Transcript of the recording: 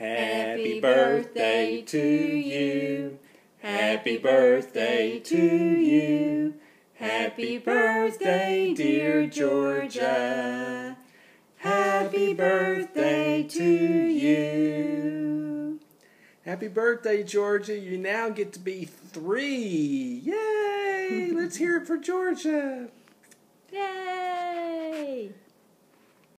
Happy birthday to you. Happy birthday to you. Happy birthday, dear Georgia. Happy birthday to you. Happy birthday, Georgia. You now get to be three. Yay! Let's hear it for Georgia.